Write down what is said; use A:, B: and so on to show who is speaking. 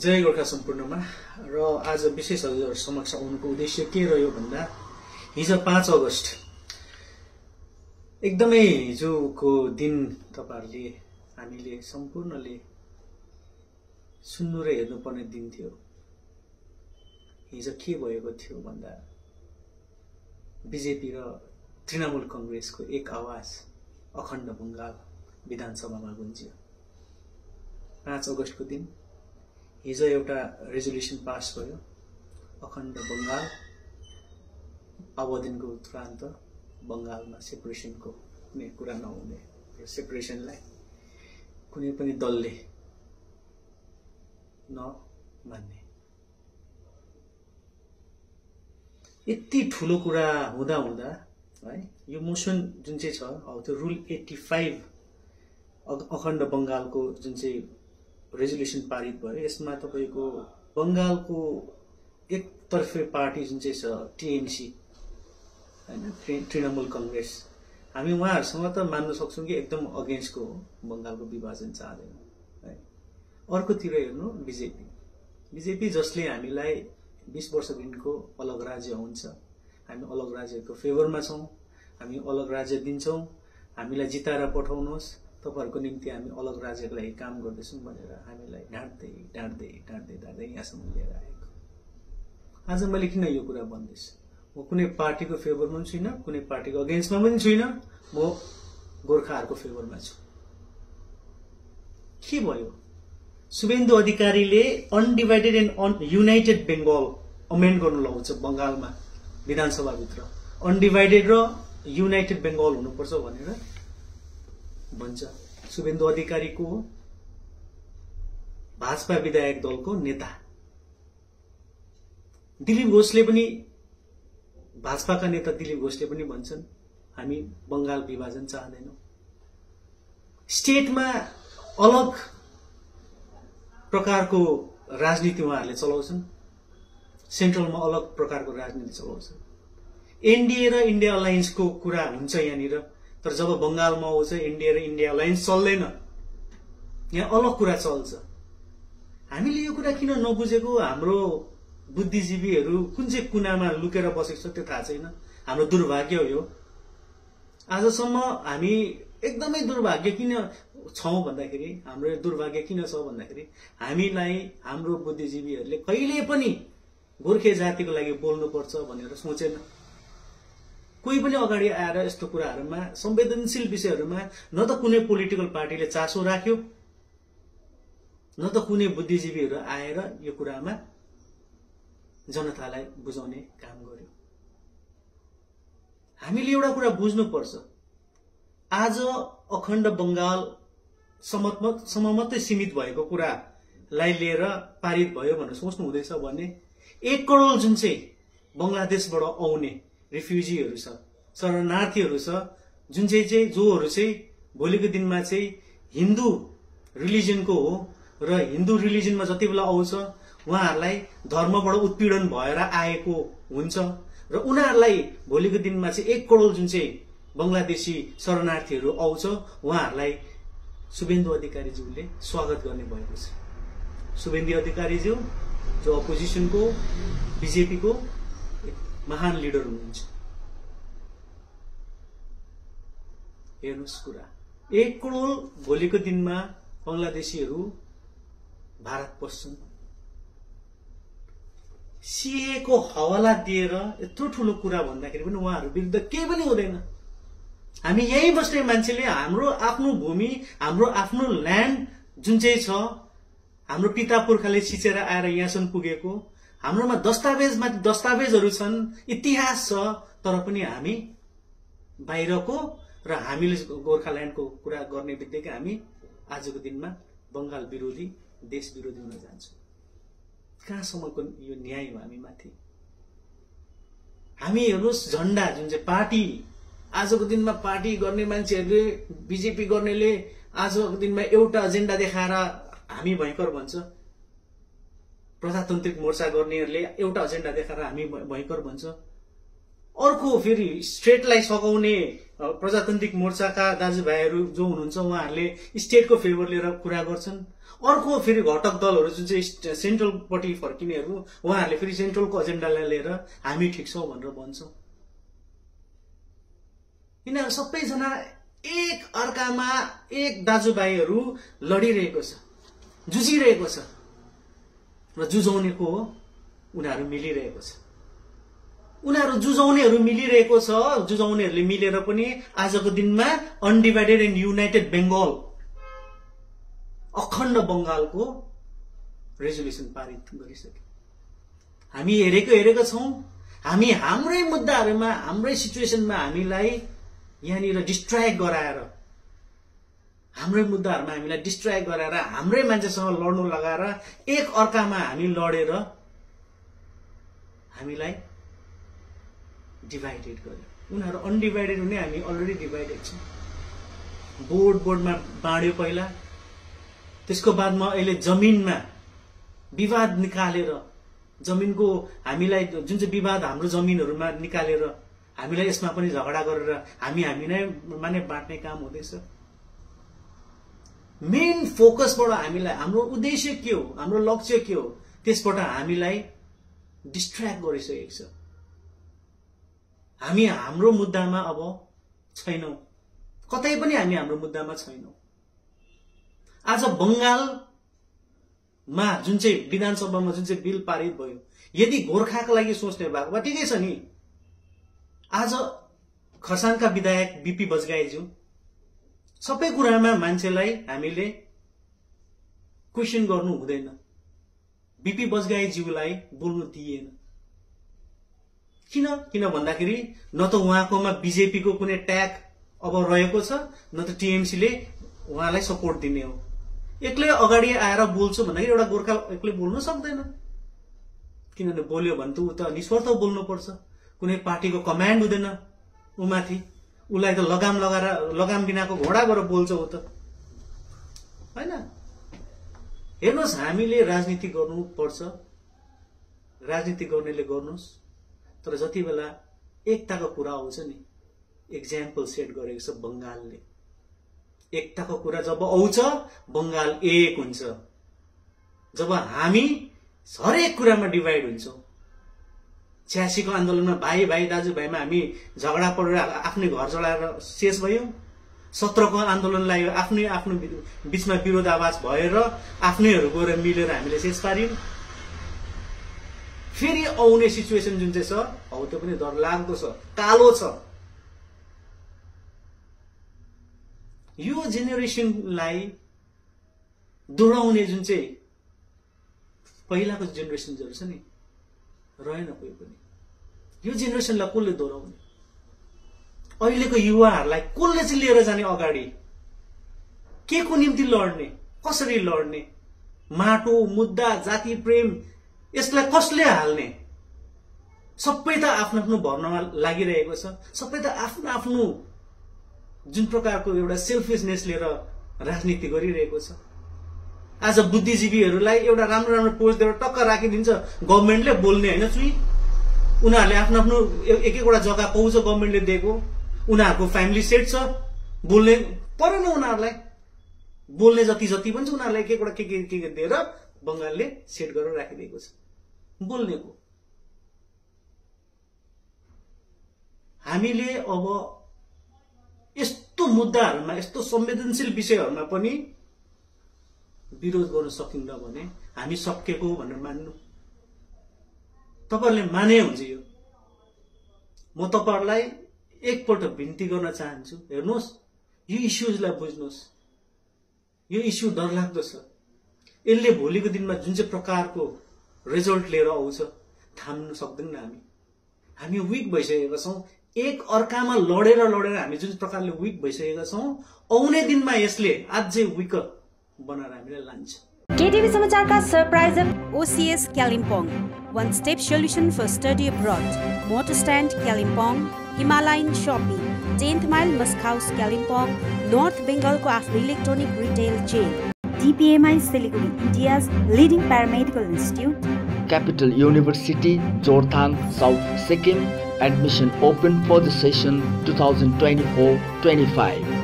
A: जय गोर्खा सम्पूर्णमा। र आज विशेष हजुर समक्ष आउनुको उद्देश्य के रह्यो भन्दा हिजो पाँच अगस्त एकदमै हिजोको दिन तपाईँहरूले हामीले सम्पूर्णले सुन्नु र हेर्नुपर्ने दिन थियो। हिजो के भएको थियो भन्दा बिजेपी र तृणमूल कङ्ग्रेसको एक आवाज अखण्ड बङ्गाल विधानसभामा गुन्जियो। पाँच अगस्तको दिन हिजो एउटा रेजोल्युसन पास भयो अखण्ड बङ्गाल अवधिनको तुरान्त बङ्गालमा सेपरेसनको कुनै कुरा नहुने र सेपरेसनलाई कुनै पनि दलले नमान्ने। यति ठुलो कुरा हुँदा हुँदा है यो मोसन जुन चाहिँ छ अब त्यो रुल एट्टी फाइभ अखण्ड बङ्गालको जुन चाहिँ रेजोल्युसन पारित भयो यसमा तपाईँको बङ्गालको एकतर्फे पार्टी जुन चाहिँ छ टिएमसी होइन तृणमूल कङ्ग्रेस हामी उहाँहरूसँग त मान्न सक्छौँ कि एकदम अगेन्स्टको हो बङ्गालको विभाजन चाहँदैन है। अर्कोतिर हेर्नु बिजेपी। बिजेपी जसले हामीलाई बिस वर्षदेखिको अलग राज्य हुन्छ हामी अलग राज्यको फेभरमा छौँ हामी अलग राज्य दिन्छौँ हामीलाई जिताएर पठाउनुहोस् तपाईँहरूको निम्ति हामी अलग राज्यको लागि काम गर्दैछौँ भनेर हामीलाई ढाँट्दै ढाँट्दै ढाँट्दै ढाँट्दै यहाँसम्म लिएर आएको। आज मैले किन यो कुरा भन्दैछु? म कुनै पार्टीको फेभरमा पनि छुइनँ कुनै पार्टीको अगेन्स्टमा पनि छुइनँ। म गोर्खाहरूको फेभरमा छु। के भयो? शुभेन्दु अधिकारीले undivided and un united Bengal amend गर्नु लगाउँछ बङ्गालमा विधानसभाभित्र। अनडिभाइडेड र युनाइटेड बेङ्गल हुनुपर्छ भनेर भन्छ शुभेन्दु अधिकारीको भाजपा विधायक दलको नेता। दिलीप घोषले पनि भाजपाका नेता दिलीप घोषले पनि भन्छन् हामी बङ्गाल विभाजन चाहँदैनौँ। स्टेटमा अलग प्रकारको राजनीति उहाँहरूले चलाउँछन्। सेन्ट्रलमा अलग प्रकारको राजनीति चलाउँछन्। एनडिए र इन्डिया अलायन्सको कुरा हुन्छ यहाँनिर। तर जब बङ्गालमा आउँछ इन्डिया र इन्डिया अलायन्स चल्दैन यहाँ अलग कुरा चल्छ। हामीले यो कुरा किन नबुझेको? हाम्रो बुद्धिजीवीहरू कुन चाहिँ कुनामा लुकेर बसेको छ त्यो थाहा छैन। हाम्रो दुर्भाग्य हो यो। आजसम्म हामी एकदमै दुर्भाग्य किन छौँ भन्दाखेरि हाम्रो दुर्भाग्य किन छ भन्दाखेरि हामीलाई हाम्रो बुद्धिजीवीहरूले कहिले पनि गोर्खे जातिको लागि बोल्नुपर्छ भनेर सोचेन। कोही पनि अगाडि आएर यस्तो कुराहरूमा संवेदनशील विषयहरूमा न त कुनै पोलिटिकल पार्टीले चासो राख्यो न त कुनै बुद्धिजीवीहरू आएर यो कुरामा जनतालाई बुझाउने काम गर्यो। हामीले एउटा कुरा बुझ्नुपर्छ। आज अखण्ड बङ्गाल सम्म मात्रै सीमित भएको कुरालाई लिएर पारित भयो भनेर सोच्नु हुँदैछ भने एक करोड जुन चाहिँ बङ्गलादेशबाट आउने रिफ्युजीहरू छ। शरणार्थीहरू छ। जुन चाहिँ चाहिँ जोहरू चाहिँ भोलिको दिनमा चाहिँ हिन्दू रिलिजनको हो र हिन्दू रिलिजनमा जति बेला आउँछ उहाँहरूलाई धर्मबाट उत्पीडन भएर आएको हुन्छ र उनीहरूलाई भोलिको दिनमा चाहिँ एक करोड जुन चाहिँ बङ्गलादेशी शरणार्थीहरू आउँछ उहाँहरूलाई शुभेन्दु अधिकारीज्यूले स्वागत गर्ने भएको छ। शुभेन्दु अधिकारीज्यू जो अपोजिसनको बिजेपीको महान लिडर हुनुहुन्छ। हेर्नुहोस् कुरा। एक करोड भोलिको दिनमा बङ्गलादेशीहरू भारत पस्छन्। सिएको हवाला दिएर यत्रो ठुलो कुरा भन्दाखेरि पनि उहाँहरू विरुद्ध केही पनि हुँदैन। हामी यहीँ बस्ने मान्छेले हाम्रो आफ्नो भूमि हाम्रो आफ्नो ल्यान्ड जुन चाहिँ छ हाम्रो पिता पुर्खाले सिचेर आएर यहाँसम्म पुगेको। हाम्रोमा दस्तावेजमा दस्तावेजहरू छन् इतिहास छ तर पनि हामी बाहिरको र हामीले गोर्खाल्यान्डको कुरा गर्ने बित्तिकै हामी आजको दिनमा बङ्गाल विरोधी देश विरोधी हुन जान्छौँ। कहाँसम्मको यो न्याय हो हामी माथि? हामी हेर्नुहोस् झन्डा जुन चाहिँ पार्टी आजको दिनमा पार्टी गर्ने मान्छेहरूले बिजेपी गर्नेले आजको दिनमा एउटा एजेन्डा देखाएर हामी भयङ्कर भन्छ। प्रजातान्त्रिक मोर्चा गर्नेहरूले एउटा एजेन्डा देखाएर हामी भयङ्कर भन्छ। अर्को फेरि स्टेटलाई सघाउने प्रजातान्त्रिक मोर्चाका दाजुभाइहरू जो हुनुहुन्छ उहाँहरूले स्टेटको फेभर लिएर कुरा गर्छन्। अर्को फेरि घटक दलहरू जुन चाहिँ सेन्ट्रलपट्टि फर्किनेहरू उहाँहरूले फेरि सेन्ट्रलको एजेन्डालाई लिएर हामी ठिक छौँ भनेर भन्छौँ। यिनीहरू सबैजना एक अर्कामा एक दाजुभाइहरू लडिरहेको छ जुझिरहेको छ। र जुझाउनेको हो उनीहरू मिलिरहेको छ। उनीहरू जुझाउनेहरू मिलिरहेको छ जुझाउनेहरूले मिलेर पनि आजको दिनमा अनडिभाइडेड एन्ड युनाइटेड बेङ्गल अखण्ड बङ्गालको रेजोल्युसन पारित गरिसक्यो। हामी हेरेको हेरेको छौँ हामी हाम्रै मुद्दाहरूमा हाम्रै सिचुएसनमा हामीलाई यहाँनिर डिस्ट्र्याक्ट गराएर हाम्रै मुद्दाहरूमा हामीलाई डिस्ट्र्याक्ट गराएर हाम्रै मान्छेसँग लड्नु लगाएर एक अर्कामा हामी लडेर हामीलाई डिभाइडेड गर्यो। उनीहरू अनडिभाइडेड हुने हामी अलरेडी डिभाइडेड छौँ। बोर्ड बोर्डमा बाँड्यो पहिला। त्यसको बादमा अहिले जमिनमा विवाद निकालेर जमिनको हामीलाई जुन चाहिँ विवाद हाम्रो जमिनहरूमा निकालेर हामीलाई यसमा पनि झगडा गरेर हामी हामी नै माने बाँड्ने काम हुँदैछ। मेन फोकसबाट हामीलाई हाम्रो उद्देश्य के हो? हाम्रो लक्ष्य के हो? त्यसबाट हामीलाई डिस्ट्र्याक्ट गरिसकेको छ। हामी हाम्रो मुद्दामा अब छैनौँ। कतै पनि हामी हाम्रो मुद्दामा छैनौँ। आज बङ्गालमा जुन चाहिँ विधानसभामा जुन चाहिँ बिल पारित भयो यदि गोर्खाको लागि सोच्ने भएको भए ठिकै छ नि। आज खरसाङका विधायक बिपी बजगाईज्यू सबै कुरामा मान्छेलाई हामीले क्वेसन गर्नु हुँदैन। बिपी बजगाईज्यूलाई बोल्नु दिइएन। किन? किन भन्दाखेरि न त उहाँकोमा बिजेपीको कुनै ट्याग अब रहेको छ न त टिएमसीले उहाँलाई सपोर्ट दिने हो। एक्लै अगाडि आएर बोल्छु भन्दाखेरि एउटा गोर्खा एक्लै बोल्नु सक्दैन। किनभने बोल्यो भने त ऊ त निस्वार्थ बोल्नुपर्छ। कुनै पार्टीको कमान्ड हुँदैन ऊमाथि उसलाई त लगाम लगाएर लगाम बिनाको घोडा गरेर बोल्छ ऊ त। होइन? हेर्नुहोस् हामीले राजनीति गर्नुपर्छ। राजनीति गर्नेले गर्नुहोस्। तर जति बेला एकताको कुरा आउँछ नि एक्जाम्पल सेट गरेको छ बङ्गालले। एकताको कुरा जब आउँछ बङ्गाल एक हुन्छ। जब हामी हरेक कुरामा डिभाइड हुन्छौँ। छ्यासीको आन्दोलनमा भाइ भाइ दाजुभाइमा हामी झगडा परेर आफ्नै घर जलाएर शेष भयौँ। सत्रको आन्दोलनलाई आफ्नै आफ्नो बिचमा विरोधावास भएर आफ्नैहरू गएर मिलेर हामीले शेष पार्यौँ। फेरि आउने सिचुएसन जुन चाहिँ छ हौ त्यो पनि डर लाग्दो छ कालो छ। यो जेनेरेसनलाई दोहोऱ्याउने जुन चाहिँ पहिलाको जेनेरेसनहरू छ नि रहेन कोही पनि। यो जेनेरेसनलाई कसले दोहोऱ्याउने? अहिलेको युवाहरूलाई कसले चाहिँ लिएर जाने अगाडि? के को निम्ति लड्ने? कसरी लड्ने? माटो मुद्दा जाति प्रेम यसलाई कसले हाल्ने? सबै त आफ्नो आफ्नो भर्नमा लागिरहेको छ। सबै त आफ्नो आफ्नो जुन प्रकारको एउटा सेल्फिसनेस लिएर राजनीति गरिरहेको छ। आज बुद्धिजीवीहरूलाई एउटा राम्रो राम्रो पोस्ट दिएर टक्क राखिदिन्छ। गभर्मेन्टले बोल्ने होइन चुई उनीहरूले आफ्नो आफ्नो एक एकवटा जग्गा पाउँछ गभर्मेन्टले दिएको। उनीहरूको फ्यामिली सेट छ। बोल्ने परेन उनीहरूलाई। बोल्ने जति जति पनि छ उनीहरूलाई एक एकवटा के के के के दिएर बङ्गालले सेट गरेर राखिदिएको छ। बोल्नेको। हामीले अब यस्तो मुद्दाहरूमा यस्तो संवेदनशील विषयहरूमा पनि विरोध गर्न सकिन्न भने हामी सकेको भनेर मान्नु। तपाईँहरूले माने हुन्छ यो। म तपाईँहरूलाई एकपल्ट बिन्ती गर्न चाहन्छु। हेर्नुहोस् यो इस्युजलाई बुझ्नुहोस्। यो इस्यु डरलाग्दो छ। यसले भोलिको दिनमा जुन चाहिँ प्रकारको रिजल्ट लिएर आउँछ थाम्नु सक्दैनौँ हामी। हामी विक भइसकेका छौँ। एक अर्कामा लडेर लडेर हामी जुन प्रकारले विक भइसकेका छौँ आउने दिनमा यसले अझै विक बनाएर हामीलाई लान्छ।
B: केटिभी समाचारका सरप्राइजर Oasis Kalimpong one step solution for study abroad motor stand Kalimpong Himalayan shopping tenth mile musk house Kalimpong north बेङ्गलको आफ्नो electronic retail chain DPMI Siliguri, India's leading paramedical institute,
C: Capital University, Jorthang, South Sikkim, Admission open for the session 2024-25.